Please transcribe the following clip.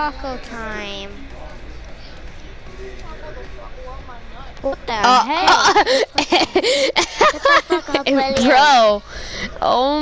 taco time. What the Uh, uh heck? Uh, bro. Oh